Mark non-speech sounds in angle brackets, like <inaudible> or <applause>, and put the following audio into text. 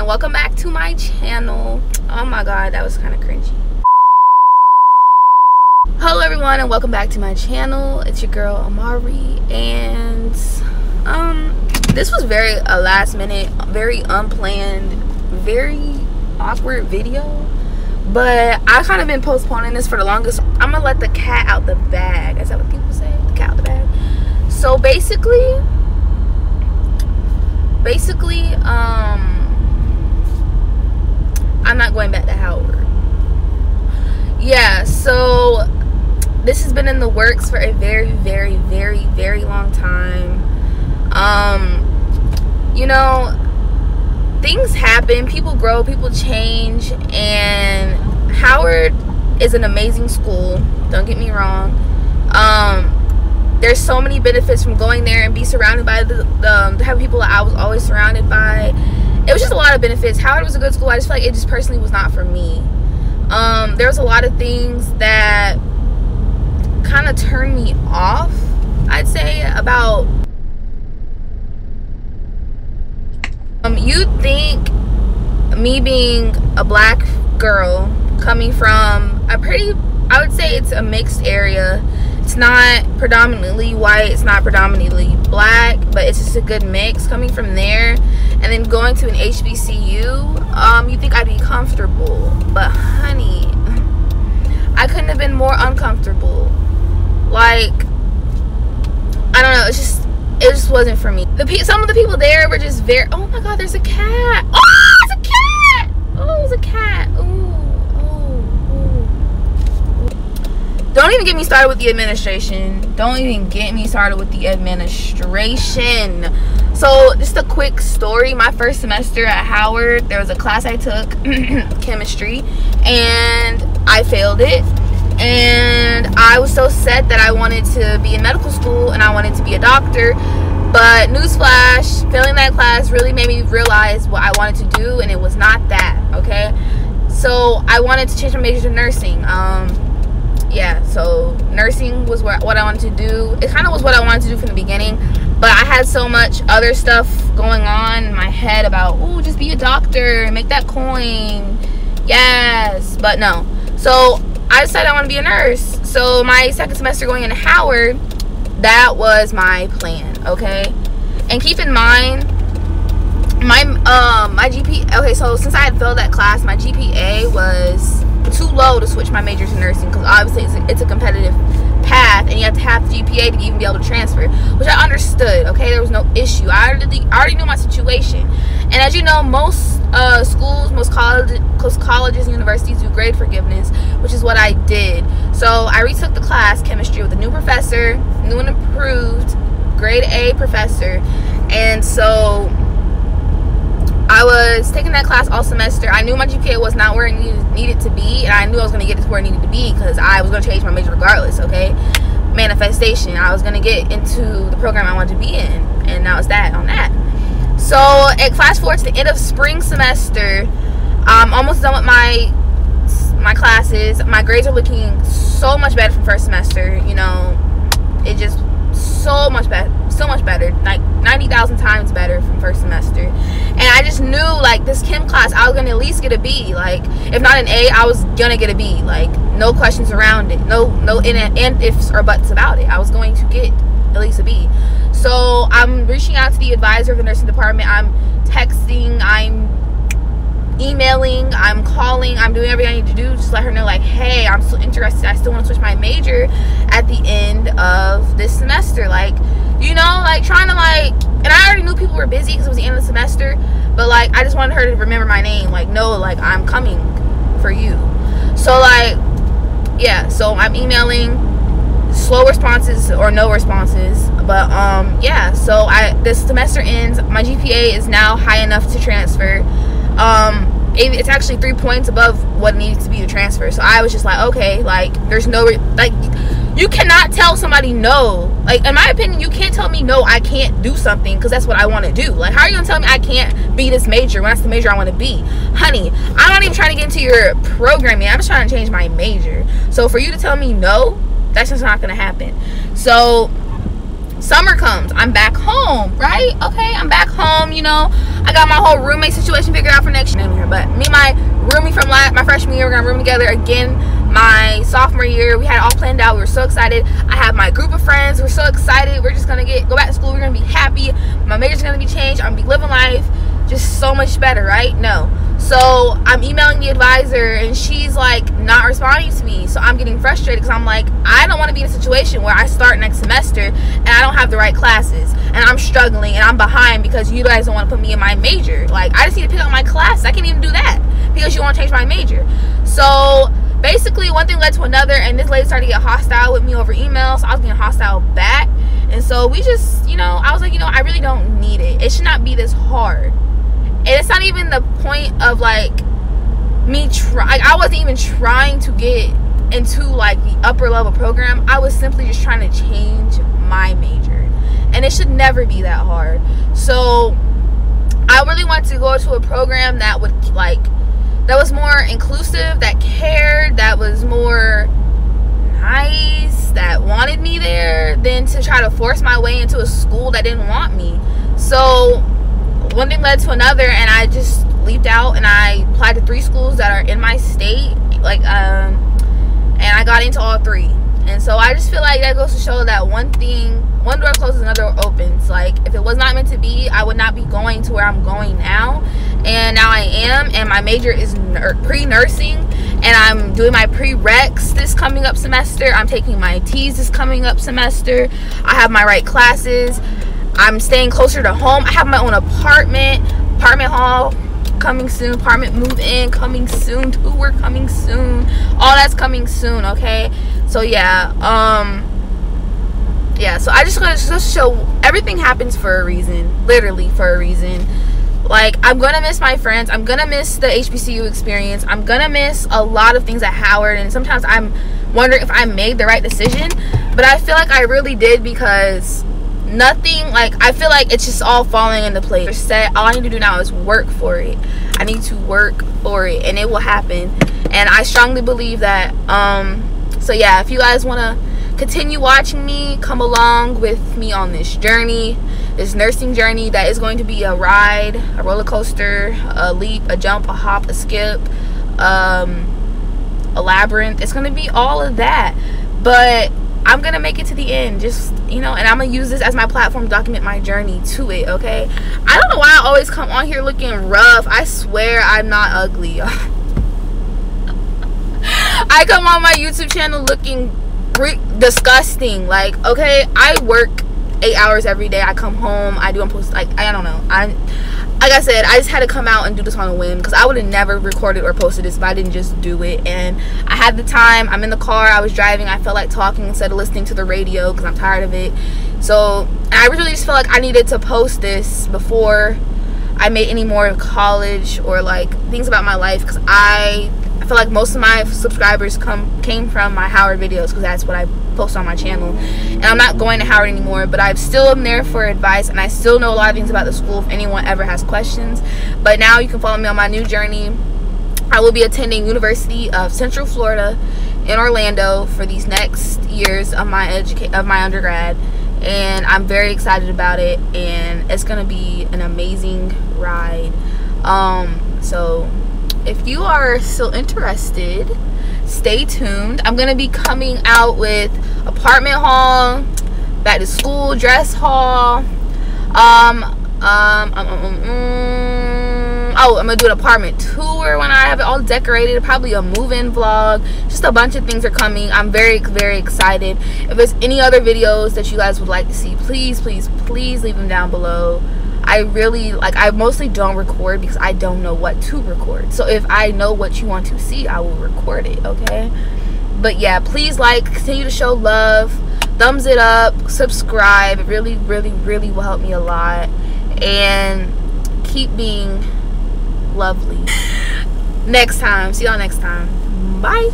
and welcome back to my channel. Oh my god that was kind of cringy. Hello everyone and welcome back to my channel. It's your girl amari and um this was very a last minute very unplanned very awkward video but i kind of been postponing this for the longest. I'm gonna let the cat out the bag. Is that what people say? The cat out the bag. So basically basically um i'm not going back to howard yeah so this has been in the works for a very very very very long time. Um you know things happen people grow people change and howard is an amazing school don't get me wrong. Um there's so many benefits from going there and be surrounded by the, the, type of people that I was always surrounded by. It was just a lot of benefits. Howard was a good school. I just feel like it just personally was not for me. Um, there was a lot of things that kind of turned me off, I'd say, about. Um, you think me being a black girl coming from a pretty, I would say it's a mixed area it's not predominantly white it's not predominantly black but it's just a good mix coming from there. And then going to an hbcu um, you think i'd be comfortable but honey i couldn't have been more uncomfortable. Like i don't know it's just it just wasn't for me. The some of the people there were just very oh my god there's a cat! Oh it's a cat! Oh it's a cat! Ooh. Don't even get me started with the administration. Don't even get me started with the administration. So just a quick story. My first semester at howard there was a class i took <clears throat> chemistry and i failed it. And i was so set that i wanted to be in medical school and i wanted to be a doctor. But newsflash failing that class really made me realize what i wanted to do and it was not that okay? So i wanted to change my major to nursing. Um, yeah so nursing was what, what i wanted to do. It kind of was what i wanted to do from the beginning but i had so much other stuff going on in my head about oh just be a doctor make that coin. Yes but no. So i decided i want to be a nurse. So my second semester going into howard that was my plan okay? And keep in mind my um my gpa okay so since i had failed that class my gpa was too low to switch my major to nursing because obviously it's a, it's a, competitive path and you have to have the GPA to even be able to transfer, which I understood. Okay, there was no issue. I already I already knew my situation, and as you know, most uh, schools, most college, colleges and universities do grade forgiveness, which is what I did. So I retook the class chemistry with a new professor, new and improved grade A professor, and so I was taking that class all semester. I knew my GPA was not where it needed, needed to be, and I knew I was going to get it to where it needed to be because I was going to change my major regardless, okay? Manifestation. I was going to get into the program I wanted to be in, and that was that on that. So, at fast forward to the end of spring semester, I'm almost done with my my classes. My grades are looking so much better from first semester. You know, it just so much better so much better like 90,000 times better from first semester and I just knew like this chem class I was gonna at least get a B like if not an A I was gonna get a B like no questions around it no no in and ifs or buts about it I was going to get at least a B so I'm reaching out to the advisor of the nursing department I'm texting I'm emailing, I'm calling, I'm doing everything I need to do. Just let her know, like, hey, I'm still interested. I still want to switch my major at the end of this semester. Like, you know, like trying to like, and I already knew people were busy because it was the end of the semester, but like, I just wanted her to remember my name. Like, no, like, I'm coming for you. So, like, yeah, so I'm emailing slow responses or no responses but um yeah so i this semester ends my gpa is now high enough to transfer um it's actually three points above what needs to be to transfer so i was just like okay like there's no like you cannot tell somebody no. Like in my opinion you can't tell me no i can't do something because that's what i want to do. Like how are you gonna tell me i can't be this major when that's the major i want to be? Honey i'm not even trying to get into your programming. I'm just trying to change my major. So for you to tell me no that's just not gonna happen. So summer comes. I'm back home right? Okay i'm back home you know. I got my whole roommate situation figured out for next year. But me and my roomie from last my freshman year we're gonna room together again my sophomore year we had it all planned out. We were so excited. I have my group of friends. We're so excited. We're just gonna get go back to school. We're gonna be happy. My major's gonna be changed. I'm gonna be living life just so much better right? No. So i'm emailing the advisor and she's like not responding to me. So i'm getting frustrated because i'm like i don't want to be in a situation where i start next semester and i don't have the right classes and i'm struggling and i'm behind because you guys don't want to put me in my major. Like i just need to pick up my classes i can't even do that because you want to change my major. So basically one thing led to another and this lady started to get hostile with me over email so i was getting hostile back. And so we just you know i was like you know i really don't need it. It should not be this hard. And it's not even the point of like me try like, i wasn't even trying to get into like the upper level program. I was simply just trying to change my major. And it should never be that hard. So i really want to go to a program that would like that was more inclusive, that cared, that was more nice, that wanted me there, than to try to force my way into a school that didn't want me. So one thing led to another, and I just leaped out and I applied to three schools that are in my state, like, um, and I got into all three. And so I just feel like that goes to show that one thing, one door closes, another opens. Like if it was not meant to be, I would not be going to where I'm going now. And now I am, and my major is pre-nursing, and I'm doing my pre-reqs this coming up semester. I'm taking my TEAS this coming up semester. I have my right classes. I'm staying closer to home. I have my own apartment, apartment hall coming soon apartment move in coming soon tour coming soon all that's coming soon okay so yeah um yeah so i just want to just show everything happens for a reason literally for a reason like i'm gonna miss my friends. I'm gonna miss the hbcu experience. I'm gonna miss a lot of things at howard and sometimes i'm wondering if i made the right decision. But i feel like i really did because nothing like i feel like it's just all falling into place. Set. All i need to do now is work for it. I need to work for it and it will happen. And i strongly believe that um so yeah if you guys want to continue watching me come along with me on this journey this nursing journey that is going to be a ride a roller coaster a leap a jump a hop a skip um a labyrinth it's going to be all of that but I'm gonna make it to the end. Just you know, and I'm gonna use this as my platform to document my journey to it. Okay. I don't know why I always come on here looking rough. I swear I'm not ugly. <laughs> I come on my YouTube channel looking disgusting. Like, okay, I work eight hours every day. I come home. I do. Post like I don't know. I like I said, I just had to come out and do this on a whim because I would have never recorded or posted this if I didn't just do it. And I had the time. I'm in the car. I was driving. I felt like talking instead of listening to the radio because I'm tired of it. So I really just felt like I needed to post this before I made any more college or like things about my life because I feel like most of my subscribers come came from my Howard videos because that's what I post on my channel. And I'm not going to Howard anymore, but I still am there for advice and I still know a lot of things about the school if anyone ever has questions. But now you can follow me on my new journey. I will be attending University of Central Florida in Orlando for these next years of my of my undergrad and I'm very excited about it and it's gonna be an amazing ride um so if you are still interested stay tuned. I'm gonna be coming out with apartment haul, back to school dress haul. Um, um, um, um, um, um, oh, I'm gonna do an apartment tour when I have it all decorated. Probably a move-in vlog. Just a bunch of things are coming. I'm very, very excited. If there's any other videos that you guys would like to see, please, please, please leave them down below. I really like I mostly don't record because I don't know what to record. So if I know what you want to see, I will record it, okay? But yeah, please like, continue to show love, thumbs it up, subscribe. It really, really, really will help me a lot. And keep being lovely. Next time. See y'all next time. Bye.